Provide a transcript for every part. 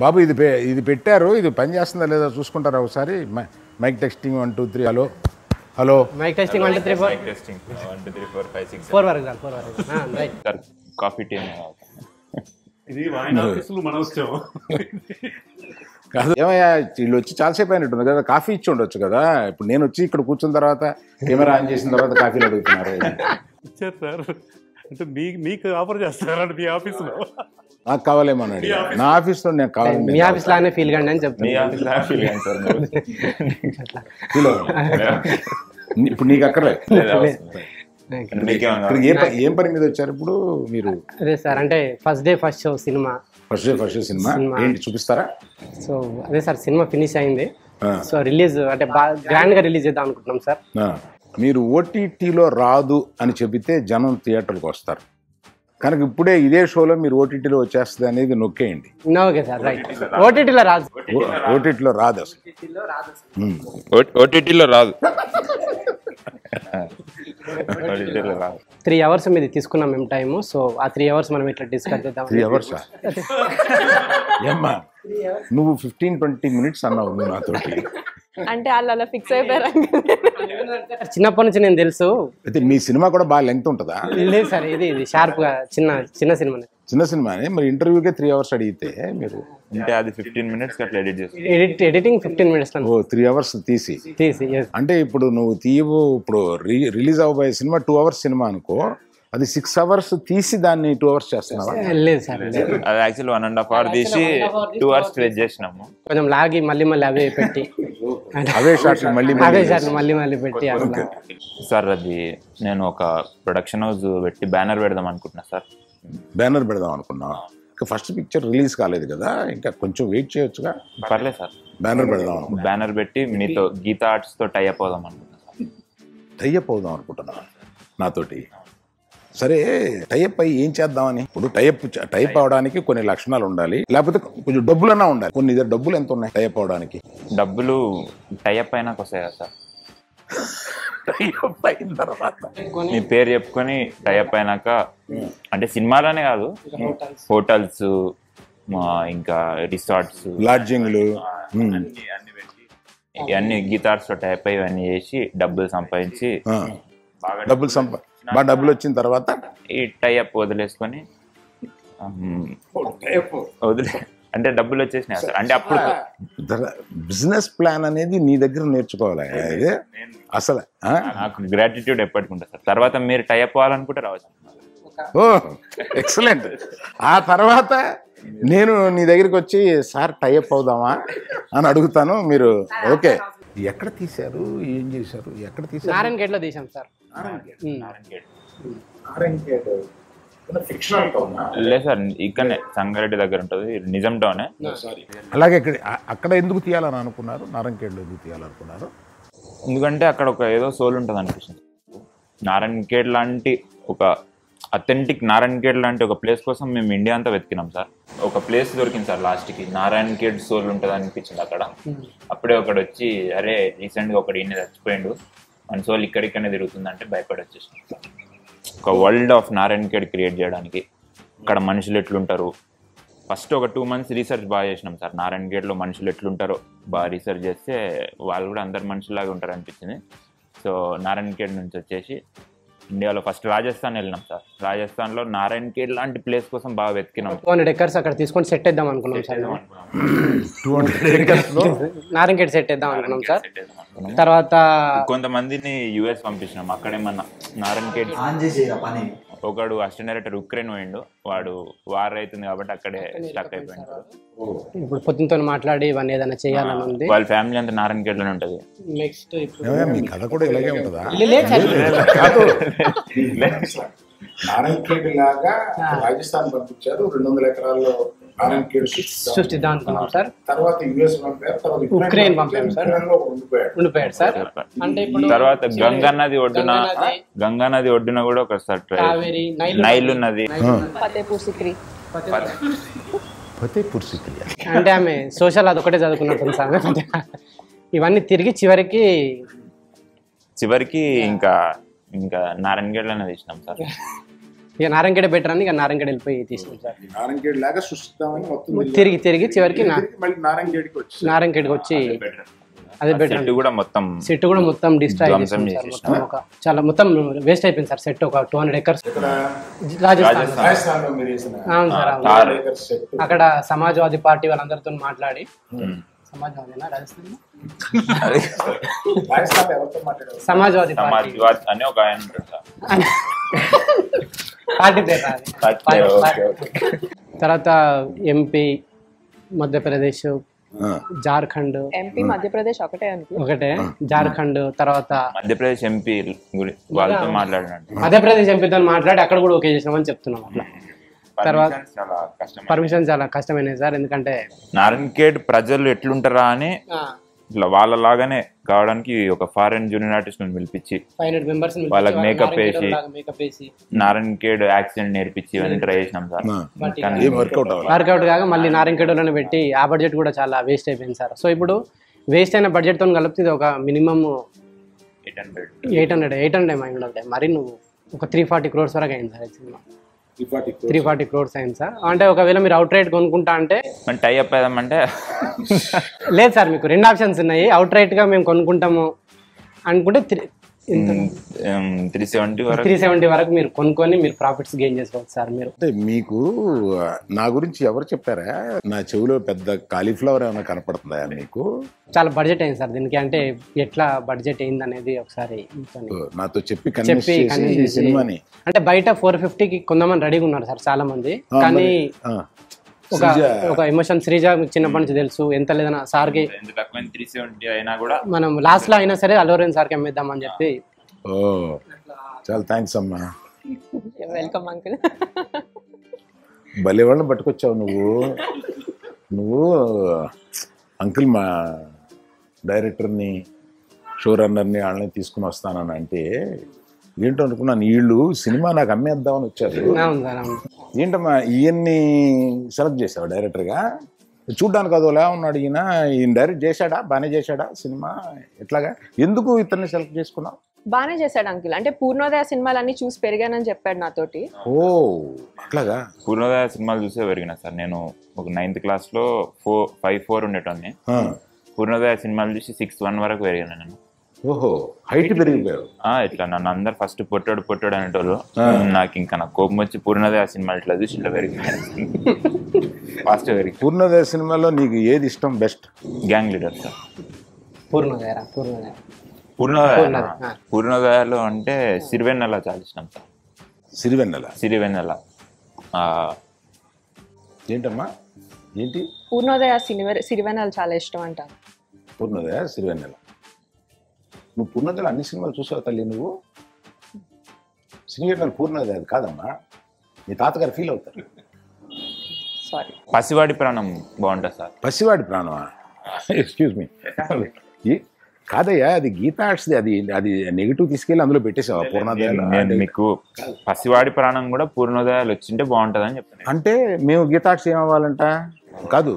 బాబు ఇది ఇది పెట్టారు ఇది పని చేస్తుందా లేదా చూసుకుంటారా ఒకసారి? Mic- mic texting one two three hello. Hello. Mic testing one two three four. Testing one two three four five six four వరకు ఫోర్ వరకు. కాఫీ టీ ఇది ఆయన ఆఫీసులో మనం వచ్చాము. కాదు. ఏమయ్యా వీళ్ళు వచ్చి చాలాసేపు అయినట్టుంది కదా కాఫీ ఇచ్చి ఉండొచ్చు కదా. ఇప్పుడు నేను వచ్చి ఇక్కడ కూర్చున్న తర్వాత కెమెరా ఆన్ చేసిన తర్వాత కాఫీలు అడుగుతున్నారు. ఇచ్చారు సార్. అంటే మీ మీకు ఆఫర్ చేస్తారండి మీ ఆఫీసులో. నాకు కావాలేమో అని అడిగా. నా ఆఫీస్లో నేను కావాలి మీ ఆఫీస్ లానే ఫీల్ కండి అని చెప్తాను మీ ఆఫీస్ ఫీల్ అయ్యాను సార్ మీరు. ఫీల్ అవ్వను. ఇప్పుడు నీకు అక్కర్లే. ఇక్కడికి ఏ పని మీద వచ్చారు ఇప్పుడు మీరు? అదే సార్ అంటే first day first show cinema. First day first day cinema. ఏంటి చూపిస్తారా? సో అదే సార్ సినిమా ఫినిష్ అయింది. ఆ. సో రిలీజ్ అంటే బాగా గ్రాండ్గా రిలీజ్ చేద్దాం అనుకుంటున్నాం సార్. ఆ. మీరు ఓటీటీలో రాదు అని చెబితే జనం థియేటర్కి వస్తారు. కనుక ఇప్పుడే ఇదే షోలో మీరు ఓటీటీలో వచ్చేస్తుంది అనేది నొక్కేయండి. ఓకే సార్ రైట్ ఓటీటీలో రాదు. ఓటీటీలో రాదు అసలు. ఓటీటీలో రాదు. ఓటీటీలో రాదు. త్రీ అవర్స్ మీద తీసుకున్నాం మేము టైము సో ఆ త్రీ అవర్స్ మనం ఇట్లా డిస్కస్ చేద్దాం. త్రీ అవర్స్ ఏమ్మా? నువ్వు ఫిఫ్టీన్ ట్వంటీ మినిట్స్ అన్నావు నువ్వు నాతోటి. అంటే వాళ్ళు అలా ఫిక్స్ అయిపోయారు చిన్నప్పటి నుంచి నేను తెలుసు. అయితే మీ సినిమా కూడా బాగా లెంగ్త్ ఉంటుందా? లేదు సార్ ఇది ఇది షార్ప్గా చిన్న చిన్న సినిమా చిన్న సినిమానే మరి ఇంటర్వ్యూకే త్రీ అవర్స్ అడిగితే మీరు అంటే అది ఫిఫ్టీన్ మినిట్స్ అట్లా edit edit editing fifteen minutes ఓ త్రీ అవర్స్ తీసి. తీసి yes. అంటే ఇప్పుడు నువ్వు తీయవు ఇప్పుడు రీ రిలీజ్ అవ్వబోయే సినిమా టూ అవర్స్ సినిమా అనుకో అది సిక్స్ అవర్స్ తీసి దాన్ని టూ అవర్స్ చేస్తున్నావా? లేదు సార్ లేదు. అది actual one and half hour తీసి టూ అవర్స్ స్ట్రెచ్ చేసినాము. కొంచెం లాగి మళ్ళీ మళ్ళీ అవే పెట్టి. అవే షాట్లు మళ్ళీ అవే మళ్ళీ మళ్ళీ పెట్టి సార్ అది నేను ఒక ప్రొడక్షన్ హౌస్ పెట్టి బ్యానర్ పెడదాం అనుకుంటున్నా సార్. బ్యానర్ పెడదాం అనుకున్నా. ఇంకా ఫస్ట్ పిక్చర్ రిలీజ్ కాలేదు కదా ఇంకా కొంచెం వెయిట్ చేయొచ్చుగా? పర్లేదు సార్. బ్యానర్ పెడదాం బ్యానర్ పెట్టి మీతో గీతా ఆర్ట్స్తో టైఅప్ అవుదాం అనుకుంటున్నా సార్. టైఅప్ అవుదాం అనుకుంటున్నా నాతోటి. సరే టైఅప్ అయ్యి ఏం చేద్దామని? ఇప్పుడు టైఅప్ టైప్ అవడానికి కొన్ని లక్షణాలు ఉండాలి. లేకపోతే కొంచెం డబ్బులన్నా ఉండాలి. కొన్ని దగ్గర డబ్బులు ఎంత ఉన్నాయి టైఅప్ అవడానికి? డబ్బులు టైఅప్ అయినాక వస్తాయి కదా సార్? టైఅప్ అయిన తర్వాత. మీ పేరు చెప్పుకొని టైఅప్ అయినాక అంటే సినిమాలోనే కాదు హోటల్స్ ఇంకా రిసార్ట్స్ లాడ్జింగ్లు ఇవన్నీ గీతార్స్తో టైప్ అయ్యి ఇవన్నీ చేసి డబ్బులు సంపాదించి. డబ్బులు సంపా బాగా డబ్బులు వచ్చిన తర్వాత ఈ టైఅప్ వదిలేసుకొని వదిలే అంటే డబ్బులు వచ్చేసినాయి సార్ అంటే అప్పుడు బిజినెస్ ప్లాన్ అనేది నీ దగ్గర నేర్చుకోవాలి. అసలు? నాకు గ్రాటిట్యూడ్ ఎప్పటికి ఉంటుంది సార్. తర్వాత మీరు టైఅప్ అవ్వాలనుకుంటే రావచ్చు. ఓ ఎక్సలెంట్. ఆ తర్వాత నేను నీ దగ్గరికి వచ్చి సార్ టైఅప్ అవుదామా? అని అడుగుతాను. మీరు ఓకే. ఎక్కడ తీశారు? ఏం చేశారు? ఎక్కడ తీశారు? నారాయణ గేట్లో తీసాం సార్. లేదు సార్ ఇక్కడనే సంగారెడ్డి దగ్గర ఉంటుంది నిజం టౌనే. అలాగే ఇక్కడ అక్కడ ఎందుకు తీయాలని అనుకున్నారు? నారంకేడ్లో ఎందుకు తీయాలనుకున్నారు? ఎందుకంటే అక్కడ ఒక ఏదో సోల్ ఉంటుంది అనిపిస్తుంది. నారాయణ ఖేడ్ లాంటి ఒక అథెంటిక్ నారాయణ ఖేడ్ లాంటి ఒక ప్లేస్ కోసం మేము ఇండియా అంతా వెతికినాం సార్. ఒక ప్లేస్ దొరికింది సార్ లాస్ట్కి నారాయణ ఖేడ్ సోల్ ఉంటుంది అనిపించింది అక్కడ. అప్పుడే ఒకడు వచ్చి అరే రీసెంట్గా ఒకడు ఈయన చచ్చిపోయిండు. మన సోల్ ఇక్కడిక్కడనే తిరుగుతుందంటే భయపడి వచ్చేసినాం ఒక వరల్డ్ ఆఫ్ నారాయణ కేడ్ క్రియేట్ చేయడానికి అక్కడ మనుషులు ఎట్లుంటారు? ఫస్ట్ ఒక టూ మంత్స్ రీసెర్చ్ బాగా చేసినాం సార్. నారాయణ గేట్లో మనుషులు ఎట్లుంటారో బాగా రీసెర్చ్ చేస్తే వాళ్ళు కూడా అందరు మనుషులాగా ఉంటారు అనిపించింది సో నారాయణ గేట్ నుంచి వచ్చేసి ఇండియాలో ఫస్ట్ రాజస్థాన్ వెళ్ళినాం సార్. రాజస్థాన్లో నారాయణ ఖేడ్ లాంటి ప్లేస్ కోసం బాగా వెతికినాం. టూ హండ్రెడ్ ఎకర్స్ అక్కడ తీసుకొని సెట్ చేద్దాం అనుకున్నాం sir. Two hundred Narayana gate set చేద్దాం అనుకున్నాం సార్. తర్వాత కొంతమందిని యుఎస్ పంపించినాం. అక్కడేమన్నా నారాయణ ఖేడ్ ఆన్ చేసేయరా పని. ఒకడు అసిస్టెంట్ డైరెక్టర్ ఉక్రెయిన్ పోయిండు. వాడు వార్ అవుతుంది కాబట్టి అక్కడే స్టక్ అయిపోయిండు. ఇప్పుడు పొద్దుతో మాట్లాడి ఇవన్నీ ఏదైనా చేయాలని ఉంది. వాళ్ళ ఫ్యామిలీ అంతా నారాయణ ఖేడ్లోనే ఉంటుంది. నెక్స్ట్ మీ కథ కూడా ఇలాగే ఉంటుందా? నారాయణఖేడ్ లాగా రాజస్థాన్ పంపించారు. రెండు వందల ఎకరాల్లో అనుకున్నాం సార్ తర్వాత యుఎస్ పంపారు తర్వాత ఉక్రెయిన్ పంపారు సార్. ఉక్రెయిన్లో ఉండిపోయాడు. సార్ అంటే ఇప్పుడు తర్వాత గంగా నది ఒడ్డున గంగా నది, నది ఒడ్డున కూడా ఒకసారి కావేరి నైల్ నైల్ ఉన్నది ఫతేపూర్ సిక్రీ. ఫతేపూర్ సిక్రియా అంటే ఆమె సోషల్ అదొకటే చదువుకున్నట్టుంది సార్. ఇవన్నీ తిరిగి చివరికి చివరికి ఇంకా ఇంకా నారాయణగఢ్లోనే తీసినాం సార్. ఇక నారాయణగడ బెటర్ అని ఇక నారాయణగడ వెళ్ళిపోయి మొత్తం తిరిగి తిరిగి చివరికి నా మళ్ళీ నారాయణగేడ్కి వచ్చి అదే బెటర్ సెట్ కూడా మొత్తం సెట్ కూడా మొత్తం డిస్ట్రాయ్. మొత్తం ఒక చాలా మొత్తం వేస్ట్ అయిపోయింది సార్ సెట్ ఒక టూ హండ్రెడ్ ఎకర్స్ రాజస్థాన్ అవును సార్ అక్కడ సమాజ్వాదీ పార్టీ వాళ్ళందరితో మాట్లాడి సమాజ్వాదీనా? రాజస్థాన్ సమాజ్వాదీ పార్టీ. సమాజ్వాద్ అని ఒక ఆయన పార్టీ పేరు. తర్వాత ఎంపీ మధ్యప్రదేశ్ జార్ఖండ్. ఎంపీ మధ్యప్రదేశ్ ఒకటే ఒకటే. జార్ఖండ్ తర్వాత మధ్యప్రదేశ్ ఎంపీ వాళ్ళతో మధ్యప్రదేశ్ ఎంపీతో మాట్లాడి అక్కడ కూడా ఓకే చేసినామని చెప్తున్నాం అట్లా. తర్వాత పర్మిషన్ చాలా కష్టమైనది సార్ ఎందుకంటే నారాయణఖేడ్ ప్రజలు ఎట్లుంటారా అని ఇట్లా వాళ్ళలాగానే కావడానికి ఒక ఫారెన్ జూనియర్ ఆర్టిస్ట్ పిలిపించి ఫైవ్ హండ్రెడ్ మెంబర్స్ వాళ్ళకి వేసి. మేకప్ వేసి. నారాయణఖేడ్ యాక్సిడెంట్ నేర్పించి ఇవన్నీ ట్రై చేసినాం సార్. కానీ ఏం వర్కౌట్ కాగా మళ్ళీ నారింకెడలోనే పెట్టి ఆ బడ్జెట్ కూడా చాలా వేస్ట్ అయిపోయింది సార్. సో ఇప్పుడు వేస్ట్ అయిన బడ్జెట్తో కలిపితే ఇది ఒక minimum eight hundred eight hundred eight hundred మరి నువ్వు ఒక త్రీ ఫార్టీ క్రోర్స్ వరకు అయింది సార్ ఈ సినిమా త్రీ ఫార్టీ క్రోర్స్ అయింది సార్ అంటే ఒకవేళ మీరు అవుట్ రైట్ కొనుక్కుంటా అంటే? మనం టై అప్ అయ్యామంటే లేదు సార్ మీకు రెండు ఆప్షన్స్ ఉన్నాయి. అవుట్ రైట్గా మేము కొనుక్కుంటాము అనుకుంటే త్రీ సెవెంటీ వరకు? త్రీ సెవెంటీ వరకు మీరు కొనుక్కొని మీరు ప్రాఫిట్స్ గెయిన్ చేసుకోవచ్చు సార్ మీరు. అంటే మీకు నా గురించి ఎవరు చెప్పారా? నా చెవిలో పెద్ద కాలీఫ్లవర్ ఏమైనా కనపడుతుందా మీకు? చాలా బడ్జెట్ అయింది సార్. దీనికి అంటే ఎట్లా బడ్జెట్ అయింది అనేది ఒకసారి నాతో చెప్పి చెప్పి సినిమాని. అంటే బయట ఫోర్ ఫిఫ్టీకి కొంతమంది రెడీగా ఉన్నారు సార్ చాలా మంది కానీ ఒక ఒక ఎమోషన్ శ్రీజ మీకు చిన్నప్పటి నుంచి తెలుసు. ఎంత లేదన్నా సార్కి అయినా కూడా మనం లాస్ట్లో అయినా సరే అలోరెన్ సార్కి అమ్మేద్దామని చెప్పి. ఓ చాలా థ్యాంక్స్ అమ్మా. వెల్కమ్ అంకుల్ భలే వాళ్ళని పట్టుకొచ్చావు నువ్వు. నువ్వు అంకుల్ మా డైరెక్టర్ని షో రన్నర్ని వాళ్ళని తీసుకుని వస్తానని అంటే ఏంటో అనుకున్నాను వీళ్ళు సినిమా నాకు అమ్మేద్దామని వచ్చారు. అవును సార్ అవును. ఏంటమ్మా ఈయన్ని సెలెక్ట్ చేసావు డైరెక్టర్గా చూడ్డానికి అదోలా ఉన్నాడు ఈయన ఈయన డైరెక్ట్ చేశాడా? బాగానే చేశాడా సినిమా? ఎట్లాగా? ఎందుకు ఇతన్ని సెలెక్ట్ చేసుకున్నావు? బాగానే చేశాడు అంకుల్. అంటే పూర్ణోదయ సినిమాలన్నీ చూసి పెరిగానని చెప్పాడు నాతోటి. ఓ అట్లాగా? పూర్ణోదయ సినిమాలు చూసే పెరిగిన సార్. నేను ఒక నైన్త్ క్లాస్లో ఫోర్ ఫైవ్ ఫోర్ ఉండేటోని ఆ. పూర్ణోదయ సినిమాలు చూసి సిక్స్త్ వన్ వరకు పెరిగాను నేను. ఓహో హైట్ పెరిగిపోయావు ఆ, ఇట్లా నన్ను అందరు ఫస్ట్ పొట్టాడు పొట్టాడు అనేటోళ్ళు. నాకు ఇంకా నాకు కోపం వచ్చి పూర్ణోదయ సినిమాలు ఇట్లా చూసి ఇట్లా పెరిగిపోయాను ఫాస్ట్ పెరిగి పూర్ణోదయ సినిమాలో నీకు ఏది ఇష్టం best gang leader sir Purnodaya Purnodaya. పూర్ణోదయలో అంటే సిరివెన్నెల చాలా ఇష్టం సార్ సిరివెన్నెల? సిరివెన్నెల. ఆ, ఏంటమ్మా? ఏంటి? పూర్ణోదయ సినిమా సిరివెనల్ చాలా ఇష్టం అంటారు. పూర్ణోదయ సిరివెన్నెల. నువ్వు పూర్ణోదయలో అన్ని సినిమాలు చూసావు తల్లి నువ్వు? సిరివెన్నెల పూర్ణోదయ అది కాదమ్మా. మీ తాతగారు ఫీల్ అవుతారు. సారీ పసివాడి ప్రాణం బాగుంటుంది సార్. పసివాడి ప్రాణమా? ఎక్స్క్యూజ్ మీ కాదయ్యా అది గీతా ఆర్ట్స్ది అది అది నెగిటివ్ తీసుకెళ్ళి అందులో పెట్టేసావా? పూర్ణోదయాలు నేను మీకు పసివాడి ప్రాణం కూడా పూర్ణోదయాలు వచ్చింటే బాగుంటుందని చెప్తాను అంటే మేము గీతాక్షి ఏమవ్వాలంట? కాదు.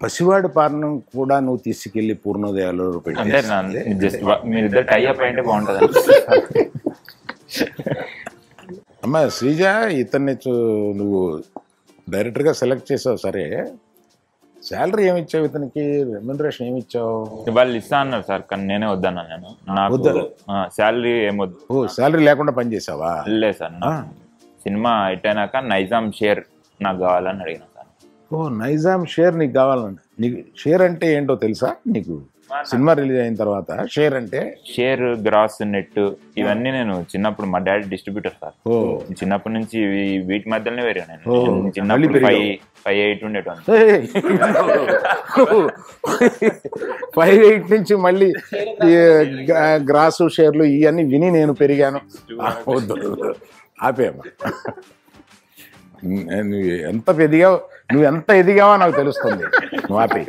పసివాడి పాలనం కూడా నువ్వు తీసుకెళ్ళి పూర్ణోదయాలు పెట్టి అమ్మ శ్రీజ ఇతన్ని నువ్వు డైరెక్టర్గా సెలెక్ట్ చేసావు సరే. శాలరీ ఏమి ఇచ్చావు ఇతనికి? రెమ్యునరేషన్ ఏమి ఇచ్చావు వాళ్ళు ఇస్తా అన్నారు సార్ కానీ నేనే వద్దన్నా నేను. నాకు శాలరీ ఏమొద్దు ఓ శాలరీ లేకుండా పని చేసావా లేదు సార్ సినిమా అయిపోయినాక నైజాం షేర్ నాకు కావాలని అడిగిన. ఓ నైజాం షేర్ నీకు కావాలండి. నీకు షేర్ అంటే ఏంటో తెలుసా? నీకు సినిమా రిలీజ్ అయిన తర్వాత షేర్ అంటే? షేర్ గ్రాస్ నెట్ ఇవన్నీ నేను చిన్నప్పుడు మా డాడీ డిస్ట్రిబ్యూటర్ సార్. చిన్నప్పటి నుంచి వీటి మధ్యలోనే పెరిగా నేను. చిన్నప్పుడు five. Five eight ఉండేటోని five eight నుంచి మళ్ళీ గ్రాసు షేర్లు ఇవన్నీ విని నేను పెరిగాను. ఆ, వద్దు. ఆపేయమ్మా. నువ్వు ఎంత ఎదిగావు నువ్వు ఎంత ఎదిగావో నాకు తెలుస్తుంది. నువ్వు ఆపే.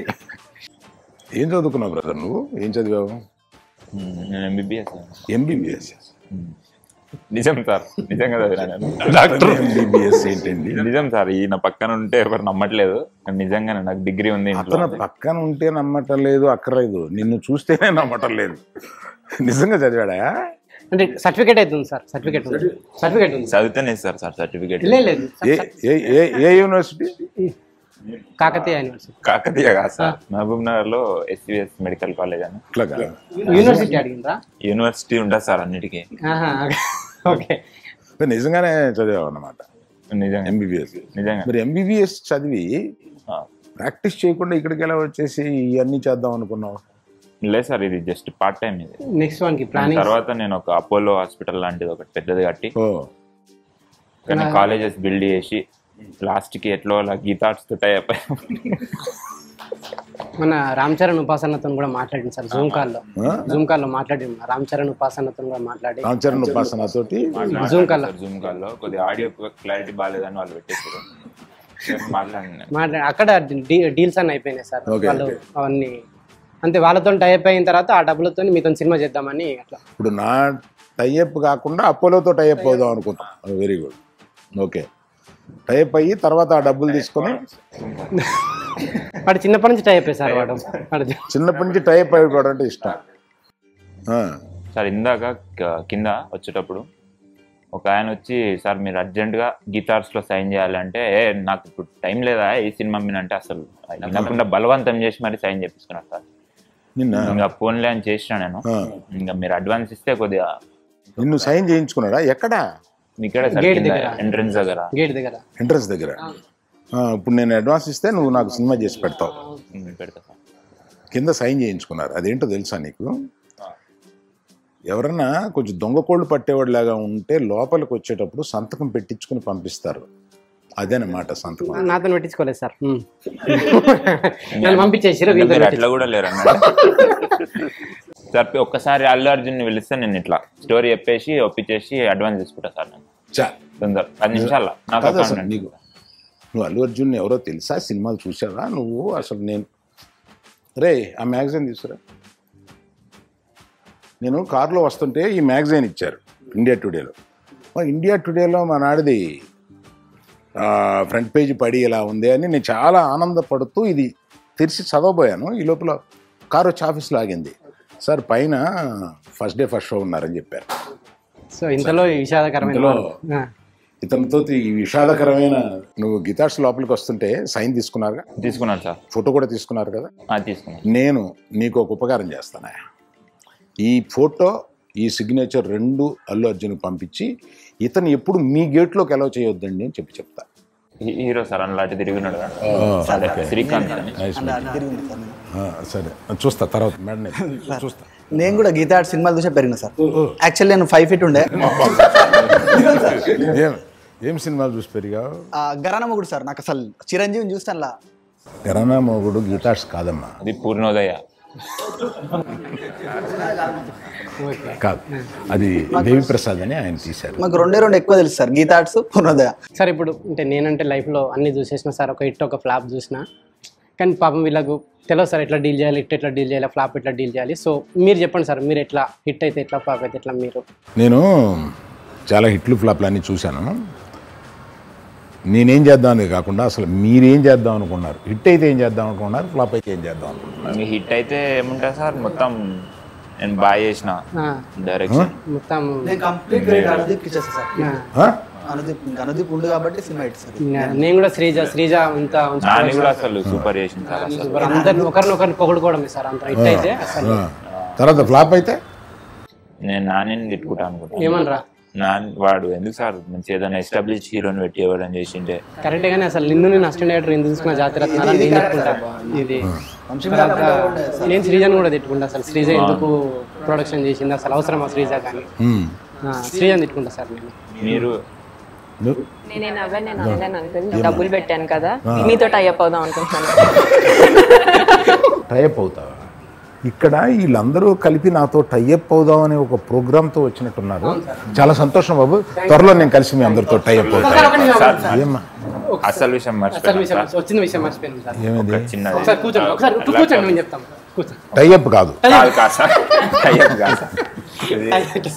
ఏం చదువుకున్నావు బ్రదర్ నువ్వు ఏం చదివావు? ఎంబీబీఎస్ ఎంబీబీఎస్ నిజం సార్ నిజంగా డాక్టర్. ఎంబీబీఎస్ ఏంటండి? నిజం సార్ ఈయన పక్కన ఉంటే ఎవరు నమ్మట్లేదు. నిజంగానే నాకు డిగ్రీ ఉంది అతను పక్కన ఉంటే నమ్మటం లేదు అక్కర్లేదు. నిన్ను చూస్తేనే నమ్మటం లేదు. నిజంగా చదివాడా? అంటే సర్టిఫికేట్ అయితే ఉంది సార్ సర్టిఫికేట్ ఉంది. సర్టిఫికేట్. ఉంది. చదివితేనే ఇస్తారు సార్ సర్టిఫికేట్. లేదు లేదు ఏ యూనివర్సిటీ కాకతీయ యూనివర్సిటీ కాకతీయ కాదు సార్. మహబూబ్ నగర్లో ఎస్విఎస్ మెడికల్ కాలేజ్ అని. యూనివర్సిటీ ఉంటుంది సార్ అన్నిటికీ. ఆహా, ఓకే. మరి నిజంగానే చదివావు అన్నమాట నిజంగా ఎంబీబీఎస్ నిజంగా. మరి ఎంబీబీఎస్ చదివి ఆ. ప్రాక్టీస్ చేయకుండా ఇక్కడికి ఎలా వచ్చేసి ఇవన్నీ చేద్దాం అనుకున్నావు? లేదు సార్ ఇది జస్ట్ పార్ట్ టైం ఇది. నెక్స్ట్ వన్కి ప్లానింగ్ తర్వాత నేను ఒక అపోలో హాస్పిటల్ లాంటిది ఒకటి పెద్దది కట్టి కానీ కాలేజెస్ బిల్డ్ చేసి లాస్ట్కి ఎట్లో అలా గీతార్ట్స్తో టైప్ మన రామ్ చరణ్ ఉపాసనతో కూడా మాట్లాడింది సార్ జూమ్ కాల్లో ఆ? జూమ్ కాల్లో మాట్లాడి రామ్ చరణ్ ఉపాసనతో కూడా మాట్లాడి రామచరణ్ ఉపాసన తోటి జూమ్ కాల్లో జూమ్ కాల్లో. కొద్దిగా ఆడియో క్లారిటీ బాగాలేదని వాళ్ళు పెట్టేసారు మాట్లాడి అక్కడ డీల్స్ అన్ని అయిపోయినాయి సార్. వాళ్ళు అవన్నీ అంతే వాళ్ళతో టైప్ అయిన తర్వాత ఆ డబ్బులతో మీతో సినిమా చేద్దామని అట్లా. ఇప్పుడు నా టైఅప్ కాకుండా అపోలోతో టైఅప్ అవుదాం అనుకుంటాం. వెరీ గుడ్ ఓకే టైఅప్ అయ్యి తర్వాత ఆ డబ్బులు తీసుకొని వాడు చిన్నప్పటి నుంచి టైప్ సార్ వాడు? చిన్నప్పటి నుంచి టైఅప్ అయిపోవడం అంటే ఇష్టం. ఆ, సార్ ఇందాక కింద వచ్చేటప్పుడు ఒక ఆయన వచ్చి సార్ మీరు అర్జెంటుగా గిటార్స్లో సైన్ చేయాలంటే "ఏ, నాకు ఇప్పుడు టైం లేదా? ఈ సినిమా మీద అంటే అసలు వినకుండా బలవంతం చేసి మరి సైన్ చేపిస్తున్నారు సార్. నిన్న ఇంకా ఫోన్లే అని చేసిన నేను. ఇంకా మీరు అడ్వాన్స్ ఇస్తే కొద్దిగా నిన్ను సైన్ చేయించుకున్నాడా? ఎక్కడా? ఇక్కడే. ఎంట్రన్స్ దగ్గర. గేట్ దగ్గర. ఎంట్రన్స్ దగ్గర. ఇప్పుడు నేను అడ్వాన్స్ ఇస్తే నువ్వు నాకు సినిమా చేసి పెడతావు. కింద సైన్ చేయించుకున్నారు. అదేంటో తెలుసా నీకు? ఎవరన్నా కొంచెం దొంగ కోళ్ళు పట్టేవాడిలాగా ఉంటే లోపలికి వచ్చేటప్పుడు సంతకం పెట్టించుకుని పంపిస్తారు. అదేనమాట సంతకం. నాతో పెట్టించుకోలేదు సార్. నన్ను అట్లా కూడా లేరు సార్ ఒక్కసారి అల్లు అర్జున్ పిలిస్తే నేను ఇట్లా స్టోరీ చెప్పేసి ఒప్పించేసి అడ్వాన్స్ తీసుకుంటా సార్ నేను. తొందర. పది నిమిషాల నాకు నువ్వు అల్లు అర్జున్ ఎవరో తెలుసా? సినిమాలు చూసావా నువ్వు అసలు నేను. రే ఆ మ్యాగజైన్ తీసుకురా. నేను కారులో వస్తుంటే ఈ మ్యాగజైన్ ఇచ్చారు ఇండియా టుడేలో. మా ఇండియా టుడేలో మా నాడిది ఫ్రంట్ పేజీ పడి ఇలా ఉంది అని నేను చాలా ఆనందపడుతూ ఇది తెరిచి చదవబోయాను. ఈ లోపల కారు వచ్చి ఆఫీస్లో ఆగింది. సార్ పైన ఫస్ట్ డే ఫస్ట్ షో ఉన్నారని చెప్పారు. సో ఇంతలో ఈ విషాదకరమైన. ఇతనితో ఈ విషాదకరమైన నువ్వు గిటార్స్ లోపలికి వస్తుంటే సైన్ తీసుకున్నారుగా? తీసుకున్నాను సార్. ఫోటో కూడా తీసుకున్నారు కదా? ఆ, తీసుకున్నాను. నేను నీకు ఒక ఉపకారం చేస్తానా ఈ ఫోటో ఈ సిగ్నేచర్ రెండు అల్లు అర్జున్కి పంపించి ఇతను ఎప్పుడు మీ గేట్లోకి ఎలా చేయొద్దండి అని చెప్పి చెప్తా. హీరో సార్ అలాంటి తిరిగినాడు శ్రీకాంత్ సరే. చూస్తా తర్వాత మేడం చూస్తా. నేను కూడా గీతా ఆర్ట్ సినిమాలు చూసే పెరిగిన సార్. యాక్చువల్లీ నేను ఫైవ్ ఫీట్ ఉండే. ఏం సినిమాలు చూసి పెరిగావు? ఆ, గరాన మొగుడు సార్. నాకు అసలు చిరంజీవిని చూస్తానులా. గరానా మొగుడు గీతార్స్ కాదమ్మా. అది పూర్ణోదయ. కాదు. అది దేవిప్రసాద్ అని ఆయన తీశారు. మాకు రెండే రెండు ఎక్కువ తెలుసు sir. Geetha arts Purnodaya sir ఇప్పుడు అంటే నేనంటే లైఫ్లో అన్ని చూసేసిన సార్ ఒక హిట్ ఒక ఫ్లాప్ చూసిన. కానీ పాపం వీళ్ళకు తెలియదు సార్ ఎట్లా డీల్ చేయాలి హిట్ ఎట్లా డీల్ చేయాలి ఫ్లాప్ ఎట్లా డీల్ చేయాలి. సో మీరు చెప్పండి సార్ మీరు ఎట్లా హిట్ అయితే ఎట్లా ఫ్లాప్ అయితే ఎట్లా మీరు? నేను చాలా హిట్లు ఫ్లాప్లు అన్నీ చూశాను. నేనేం చేద్దామని కాకుండా అసలు మీరేం చేద్దాం అనుకున్నారు? హిట్ అయితే ఏం చేద్దాం అనుకున్నారు? ఫ్లాప్ అయితే ఏం చేద్దాం అనుకున్నారు? మీ హిట్ అయితే ఏముంటుంది సార్? మొత్తం నేను బాగా చేసిన ఆ, డైరెక్షన్ మొత్తం నేను కంప్లీట్ అనుదీప్ ఇచ్చేస్తా సార్? అనుదీప్ అనుదీప్ ఉండు కాబట్టి సినిమా హిట్ సార్. నేను కూడా శ్రీజ శ్రీజ అంత నాని కూడా అసలు సూపర్ సార్ అసలు. అందరిని ఒకరినొకరిని పొగడుకోవడమే సార్ అంత హిట్ అయితే అసలు. తర్వాత ఫ్లాప్ అయితే? నేను నానిని తిట్టుకుంటా అనుకుంటా ఏమనరా? నాని వాడు ఎందుకు సార్ మంచి ఏదైనా ఎస్టాబ్లిష్ హీరోని పెట్టి ఎవరైనా చేసిండే కరెక్టే కానీ అసలు నిన్ను నేను అసిస్టెంట్ డైరెక్టర్ ఎందుకు తీసుకున్న జాతర నేను తిట్టుకుంటా ఇది నేను శ్రీజను కూడా తిట్టుకుంటా అసలు. శ్రీజ ఎందుకు ప్రొడక్షన్ చేసింది? అసలు అవసరమా శ్రీజ కానీ? శ్రీజని తిట్టుకుంటా సార్ నేను. మీరు? నేనేం అవ్వను నేను అనలేను అంకుల్ డబ్బులు పెట్టాను కదా. మీతో టైప్ అవుదాం అనుకుంటున్నాను. టైఅప్ అవుతావా? ఇక్కడ వీళ్ళందరూ కలిపి నాతో టైఅప్ అవుదాం అనే ఒక ప్రోగ్రామ్తో వచ్చినట్టున్నారు. చాలా సంతోషం బాబు. త్వరలో నేను కలిసి మీ అందరితో టైఅప్ అవుతాను. ఏమ్మా? అసలు విషయం వచ్చిన మర్చిపోయాను టైఅప్ కాదు.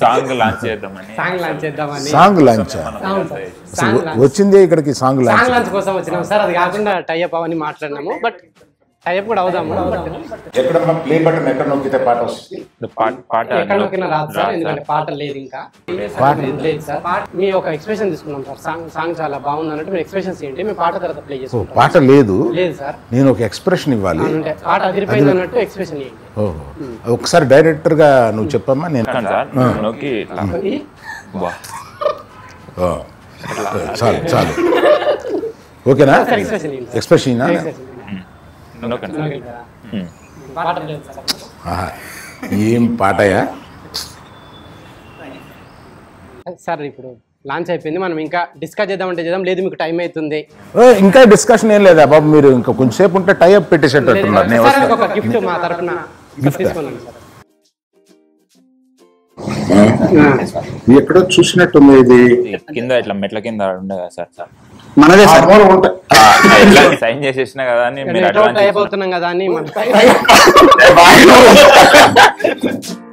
సాంగ్ లాంచ్ చేద్దామని. సాంగ్ లాంచ్ చేద్దామని. సాంగ్ లాంచ్ అవును సార్. అసలు సాంగ్ లాంచ్ వచ్చిందే ఇక్కడికి సాంగ్ సాంగ్ లాంచ్ లాంచ్ కోసం వచ్చినాం సార్. అది కాకుండా టైఅప్ అవన్నీ మాట్లాడినాము. బట్ టైప్ కూడా అవుదాము ఎక్కడ ప్లే బటన్ ఎక్కడ నొక్కితే పాట వస్తుంది? పాట పాట ఎక్కడ నొక్కినా రాదు సార్ ఎందుకంటే పాట లేదు ఇంకా. లేదు సార్. పాట మీ ఒక ఎక్స్ప్రెషన్ తీసుకున్నాం సార్. సాంగ్ సాంగ్ చాలా బాగుంది అన్నట్టు మీరు ఎక్స్ప్రెషన్స్ ఏంటి? మేము పాట తర్వాత ప్లే చేసుకుంటాం. పాట లేదు. లేదు సార్. నేను ఒక ఎక్స్ప్రెషన్ ఇవ్వాలి. అంటే పాట అదిరిపోయింది అన్నట్టు ఎక్స్ప్రెషన్ ఏంటి ఓహో. ఒకసారి డైరెక్టర్గా నువ్వు చెప్పమ్మా నేను నొక్కి చాలు చాలు. ఓకేనా? ఎక్స్ప్రెషన్ ఏం పాటయా సార్ ఇప్పుడు లాంచ్ అయిపోయింది. మనం ఇంకా డిస్కస్ చేద్దామంటే చేద్దాం. లేదు మీకు టైం అవుతుంది. ఓ, ఇంకా డిస్కషన్ ఏం లేదా బాబు? మీరు ఇంకా కొంచెంసేపు ఉంటే పెట్టేసేటట్టున్నారు సార్ వస్తాను ఒక గిఫ్ట్ మా తరఫున ఎక్కడో చూసినట్టుంది ఇది. కింద ఇట్లా మెట్ల కింద ఉండే కదా సార్ సార్? మనదే సార్. సైన్ చేసేసిన కదా అని మీరు ఎట్లా అడ్వాన్స్ అయిపోతున్నాం కదా అని మన.